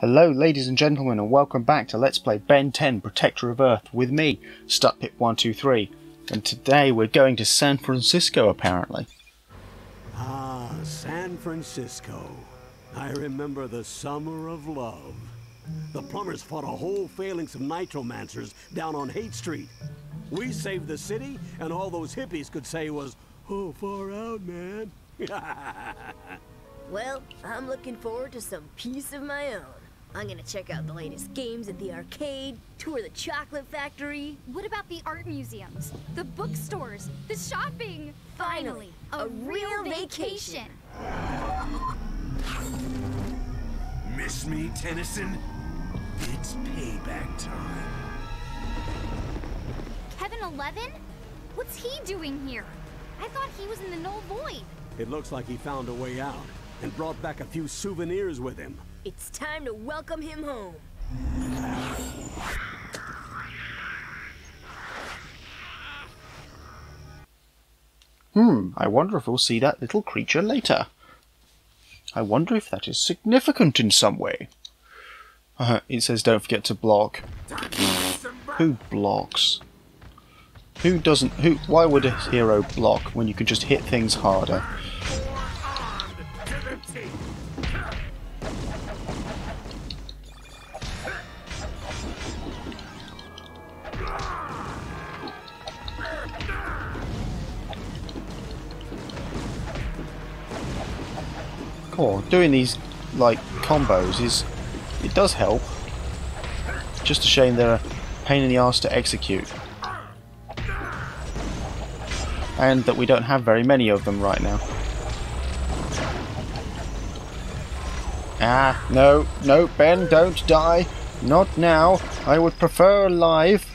Hello, ladies and gentlemen, and welcome back to Let's Play Ben 10 Protector of Earth with me, StutPip123. And today we're going to San Francisco, apparently. Ah, San Francisco. I remember the summer of love. The plumbers fought a whole phalanx of nitromancers down on Haight Street. We saved the city, and all those hippies could say was, oh, far out, man. Well, I'm looking forward to some peace of my own. I'm gonna check out the latest games at the arcade, tour the chocolate factory. What about the art museums, the bookstores, the shopping? Finally, a real vacation. Miss me, Tennyson? It's payback time. Kevin Eleven? What's he doing here? I thought he was in the null void. it looks like he found a way out and brought back a few souvenirs with him. It's time to welcome him home. Hmm, I wonder if we'll see that little creature later. I wonder if that is significant in some way. Uh, it says don't forget to block. Who blocks? Who doesn't? Who? Why would a hero block when you can just hit things harder? Cool. Doing these like combos is it does help. Just a shame they're a pain in the ass to execute. And that we don't have very many of them right now. Ah, no, no, Ben, don't die. Not now. I would prefer alive.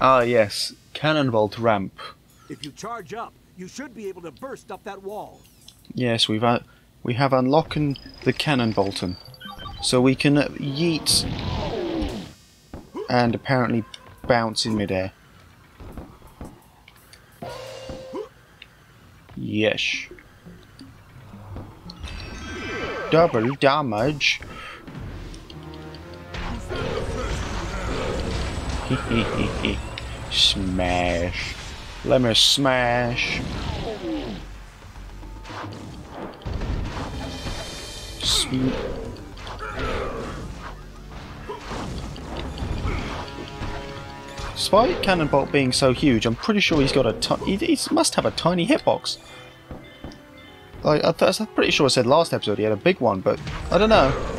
Ah, yes. Cannonbolt ramp. If you charge up, you should be able to burst up that wall. Yes, we've uh, we have unlocked the cannon bolton, so we can uh, yeet and apparently bounce in midair. Yes. Double damage. smash. Let me smash. Sweet. Despite Cannonbolt being so huge, I'm pretty sure he's got a he, he must have a tiny hitbox. Like, I I'm pretty sure I said last episode he had a big one, but I don't know.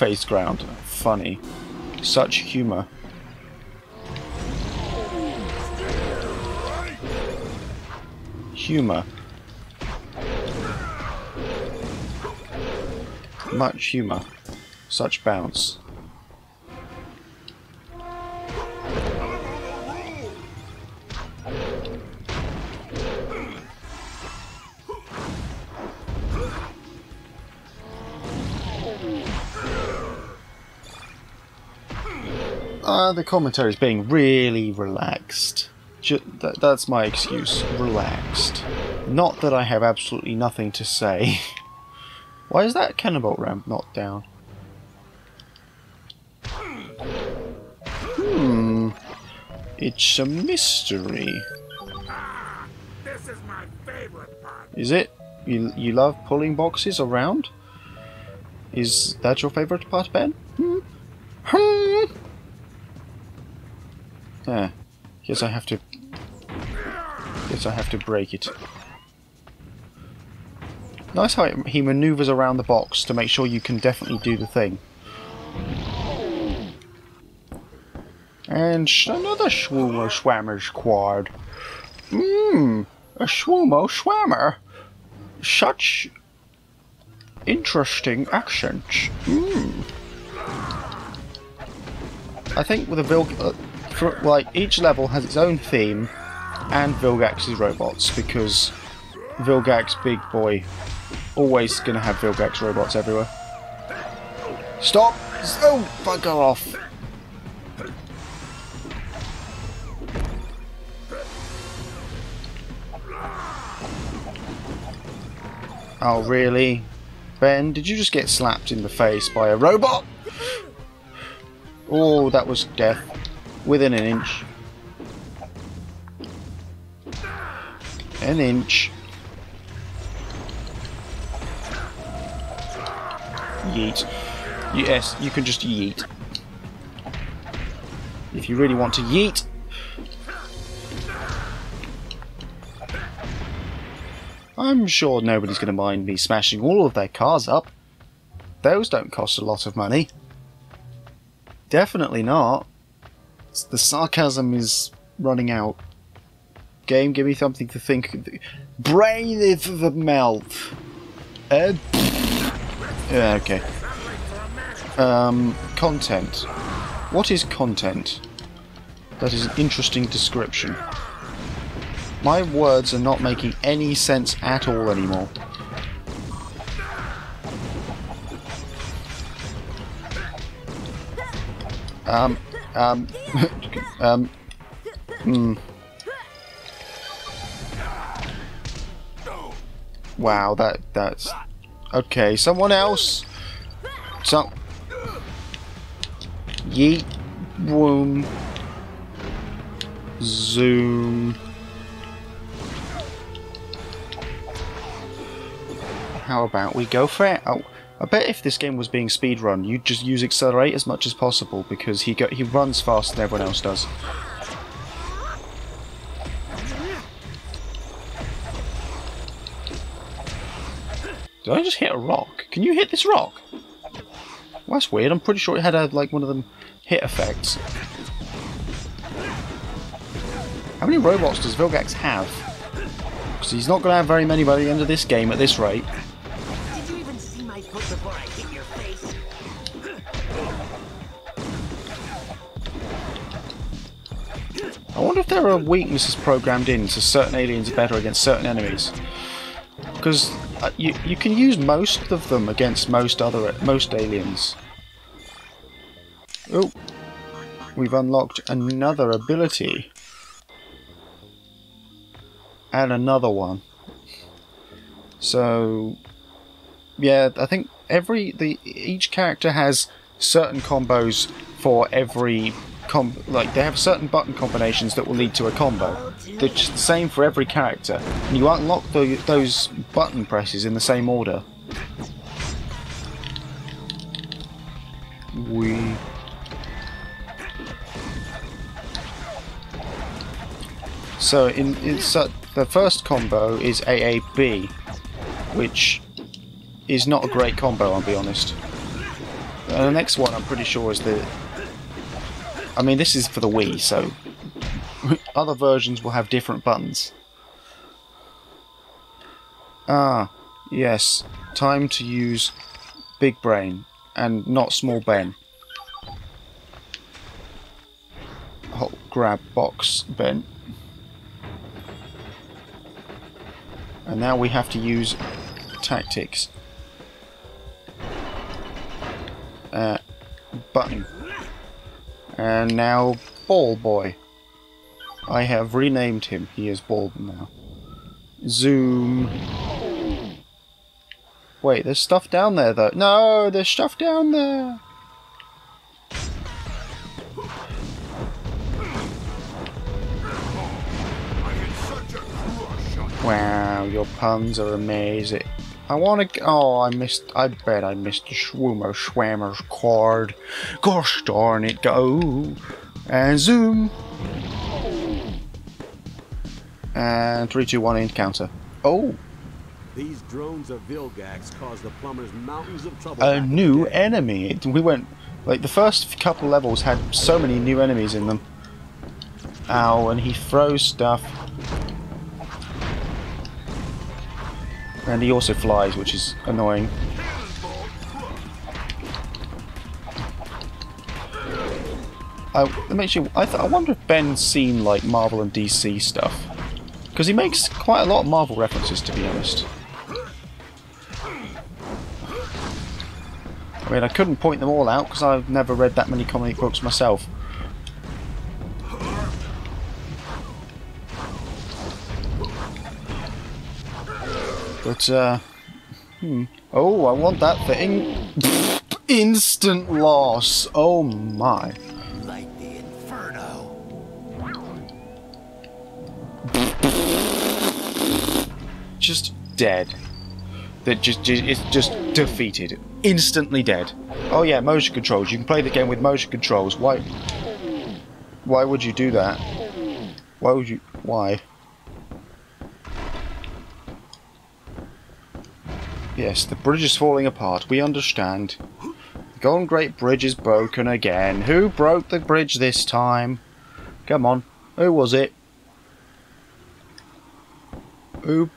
Face ground. Funny. Such humour. Humour. Much humour. Such bounce. Uh, the commentary is being really relaxed. That's my excuse. Relaxed. Not that I have absolutely nothing to say. Why is that cannonbolt ramp not down? Hmm. It's a mystery. This is my favorite part. Is it? You, you love pulling boxes around? Is that your favourite part, Ben? Guess I have to... Guess I have to break it. Nice how he manoeuvres around the box to make sure you can definitely do the thing. And another Schwoomo Schwammer squad. Mmm, a Schwoomo Schwammer. Such interesting accents. Mmm. I think with a Vil, uh, for, like each level has its own theme and Vilgax's robots because Vilgax Big Boy always gonna have Vilgax robots everywhere. Stop! Oh, bugger off! Oh, really? Ben, did you just get slapped in the face by a robot? Oh, that was death. Within an inch. An inch. Yeet. Yes, you can just yeet. If you really want to yeet. I'm sure nobody's going to mind me smashing all of their cars up. Those don't cost a lot of money. Definitely not. The sarcasm is running out. Game, give me something to think. Brain of the mouth. Uh, yeah, okay. Um, content. What is content? That is an interesting description. My words are not making any sense at all anymore. Um, um, um, hmm. Wow, that, that's... Okay, someone else! Some... Yeet. Boom. Zoom. How about we go for it? Oh, I bet if this game was being speedrun, you'd just use accelerate as much as possible because he he runs faster than everyone else does. Did I just hit a rock? Can you hit this rock? Well, that's weird. I'm pretty sure it had a, like one of them hit effects. How many robots does Vilgax have? Because he's not going to have very many by the end of this game at this rate. Before I hit your face? I wonder if there are weaknesses programmed in so certain aliens are better against certain enemies. Because uh, you you can use most of them against most other most aliens. Oh, we've unlocked another ability. And another one. So, yeah, I think every the each character has certain combos for every com like they have certain button combinations that will lead to a combo. They're just the same for every character, and you unlock the, those button presses in the same order. We. So in it's uh, the first combo is AAB, which is not a great combo, I'll be honest. And the next one I'm pretty sure is the I mean, this is for the Wii, so other versions will have different buttons. Ah, yes. Time to use Big Brain and not Small Ben. Hold, grab box Ben. And now we have to use tactics. Uh, button. And now Ball Boy. I have renamed him. He is Ball now. Zoom. Wait, there's stuff down there though. No, there's stuff down there. Wow, your puns are amazing. I want to. Oh, I missed. I bet I missed the Schwoomer Schwammer's card. Gosh darn it, go. And zoom. And 3, 2, 1, encounter. Oh, These drones of Vilgax caused the plumbers mountains of trouble. a back in the new enemy. It- We went. Like, the first couple levels had so many new enemies in them. Ow, and he throws stuff. And he also flies, which is annoying. I, that makes you. I, I wonder if Ben's seen like Marvel and DC stuff, because he makes quite a lot of Marvel references, to be honest. I mean, I couldn't point them all out because I've never read that many comic books myself. But uh, Hmm. Oh, I want that thing. Instant loss. Oh my. The inferno. Just dead. That just, just it's just defeated. Instantly dead. Oh yeah, motion controls. You can play the game with motion controls. Why? Why would you do that? Why would you? Why? Yes, the bridge is falling apart. We understand. The Golden Great Bridge is broken again. Who broke the bridge this time? Come on. Who was it? Who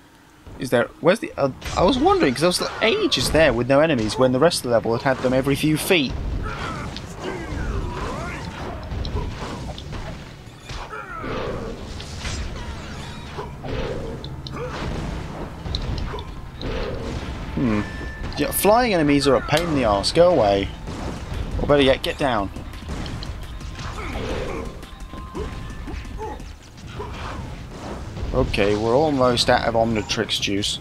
is there? Where's the? Uh, I was wondering because there was ages there with no enemies when the rest of the level had had them every few feet. Flying enemies are a pain in the ass. Go away. Or better yet, get down. Okay, we're almost out of Omnitrix juice.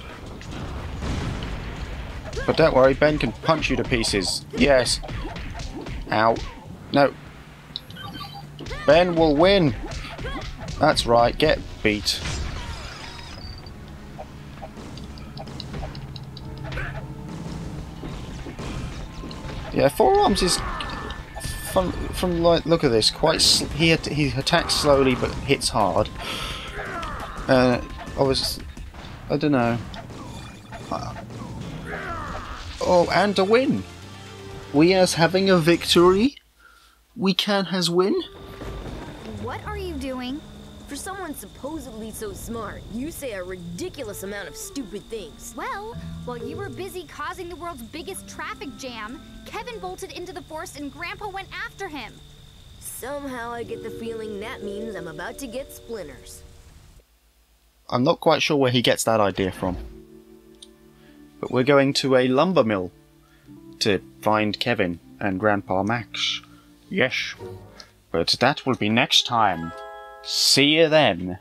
But don't worry, Ben can punch you to pieces. Yes. Ow. No. Ben will win. That's right, get beat. Yeah, Four Arms is from from like look at this quite he he attacks slowly but hits hard. Uh, I was I don't know. Uh, oh, and a win. We as having a victory. We can has win. What are you doing? For someone supposedly so smart, you say a ridiculous amount of stupid things. Well, while you were busy causing the world's biggest traffic jam, Kevin bolted into the forest and Grandpa went after him. Somehow I get the feeling that means I'm about to get splinters. I'm not quite sure where he gets that idea from. But we're going to a lumber mill to find Kevin and Grandpa Max. Yes. But that will be next time. See you then.